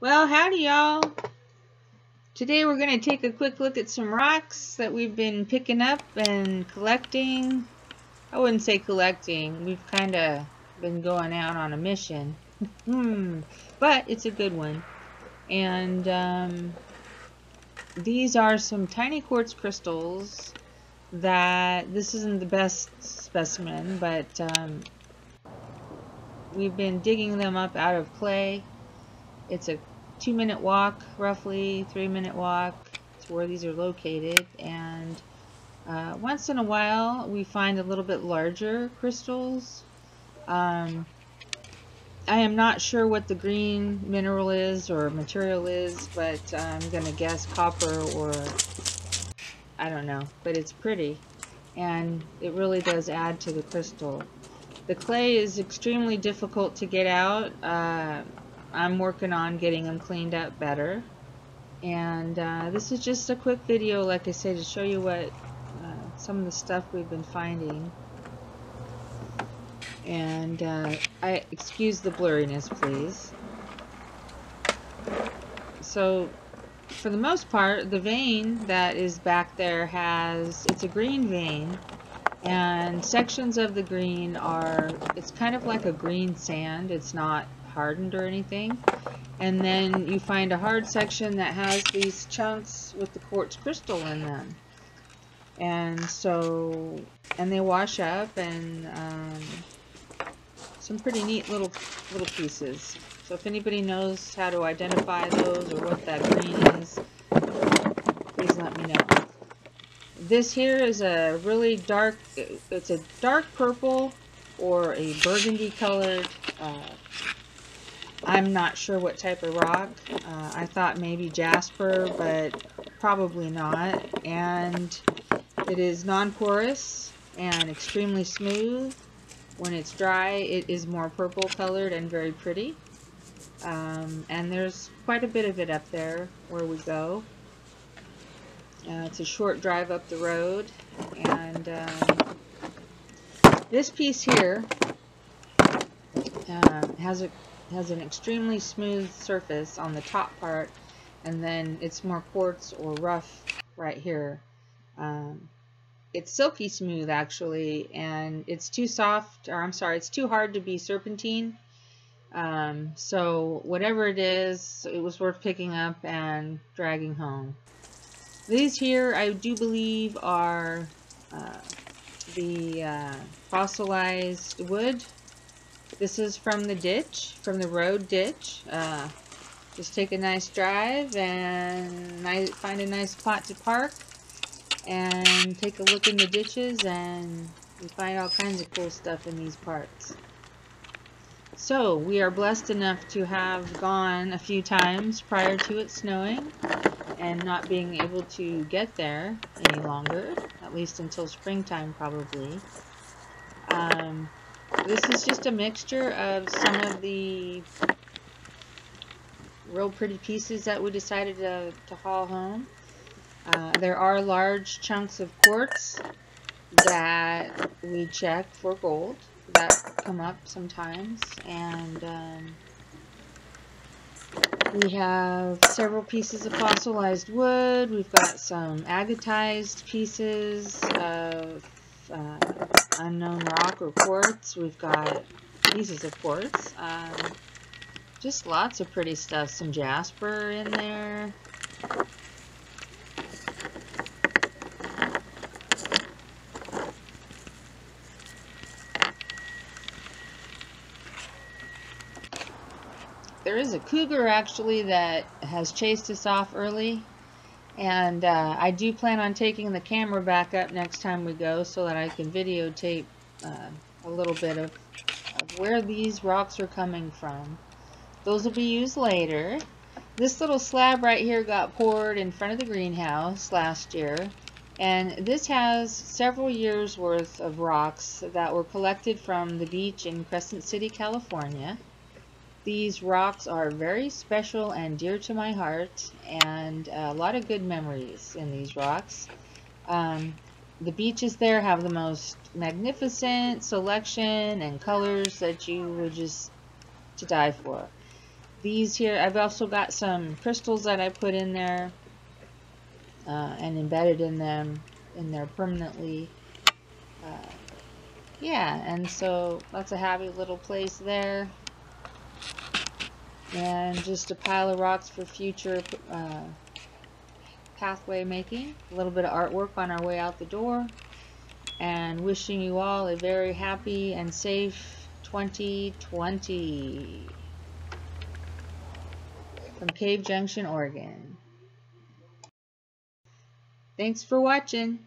Well, howdy y'all. Today we're going to take a quick look at some rocks that we've been picking up and collecting. I wouldn't say collecting. We've kind of been going out on a mission. hmm. But it's a good one. And um, these are some tiny quartz crystals that this isn't the best specimen, but um, we've been digging them up out of clay. It's a two minute walk, roughly three minute walk to where these are located. And uh, once in a while we find a little bit larger crystals. Um, I am not sure what the green mineral is or material is, but I'm going to guess copper or I don't know, but it's pretty and it really does add to the crystal. The clay is extremely difficult to get out. Uh, I'm working on getting them cleaned up better. And uh, this is just a quick video, like I said, to show you what uh, some of the stuff we've been finding. And uh, I excuse the blurriness, please. So for the most part, the vein that is back there has, it's a green vein, and sections of the green are, it's kind of like a green sand, it's not hardened or anything. And then you find a hard section that has these chunks with the quartz crystal in them. And so, and they wash up and um, some pretty neat little little pieces. So if anybody knows how to identify those or what that green is, please let me know. This here is a really dark, it's a dark purple or a burgundy colored, uh, I'm not sure what type of rock. Uh, I thought maybe jasper, but probably not. And it is non-porous and extremely smooth. When it's dry, it is more purple colored and very pretty. Um, and there's quite a bit of it up there where we go. Uh, it's a short drive up the road. And um, this piece here uh, has a has an extremely smooth surface on the top part and then it's more quartz or rough right here. Um, it's silky smooth actually and it's too soft or I'm sorry it's too hard to be serpentine um, so whatever it is, it was worth picking up and dragging home. These here, I do believe, are uh, the uh, fossilized wood. This is from the ditch, from the road ditch. Uh, just take a nice drive and find a nice spot to park and take a look in the ditches and you find all kinds of cool stuff in these parts. So, we are blessed enough to have gone a few times prior to it snowing and not being able to get there any longer, at least until springtime probably. Um, this is just a mixture of some of the real pretty pieces that we decided to, to haul home. Uh, there are large chunks of quartz that we check for gold that come up sometimes and um, we have several pieces of fossilized wood we've got some agatized pieces of uh, unknown rock or quartz we've got pieces of quartz. Um, just lots of pretty stuff. Some jasper in there. There is a cougar actually that has chased us off early. And uh, I do plan on taking the camera back up next time we go so that I can videotape uh, a little bit of, of where these rocks are coming from. Those will be used later. This little slab right here got poured in front of the greenhouse last year. And this has several years worth of rocks that were collected from the beach in Crescent City, California. These rocks are very special and dear to my heart and a lot of good memories in these rocks. Um, the beaches there have the most magnificent selection and colors that you would just to die for. these here, I've also got some crystals that I put in there uh, and embedded in them in there permanently. Uh, yeah, and so that's a happy little place there. And just a pile of rocks for future uh, pathway making. A little bit of artwork on our way out the door. And wishing you all a very happy and safe 2020 from Cave Junction, Oregon. Thanks for watching.